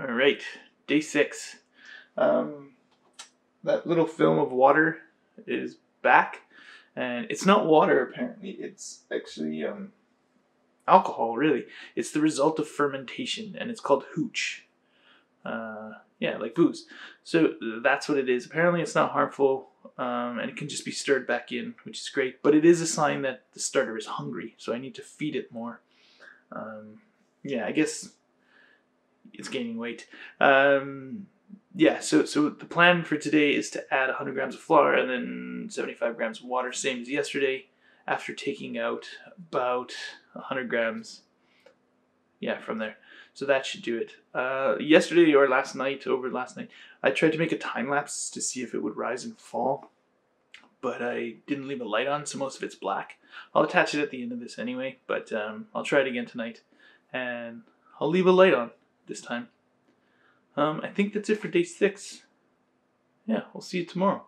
All right, day six. Um, that little film of water is back, and it's not water apparently. It's actually um, alcohol. Really, it's the result of fermentation, and it's called hooch. Uh, yeah, like booze. So that's what it is. Apparently, it's not harmful, um, and it can just be stirred back in, which is great. But it is a sign that the starter is hungry, so I need to feed it more. Um, yeah, I guess it's gaining weight. Um, yeah, so so the plan for today is to add 100 grams of flour and then 75 grams of water, same as yesterday. After taking out about 100 grams, yeah, from there. So that should do it. Uh, yesterday or last night, over last night, I tried to make a time lapse to see if it would rise and fall, but I didn't leave a light on, so most of it's black. I'll attach it at the end of this anyway, but um, I'll try it again tonight, and I'll leave a light on this time. Um, I think that's it for day six. Yeah, we'll see you tomorrow.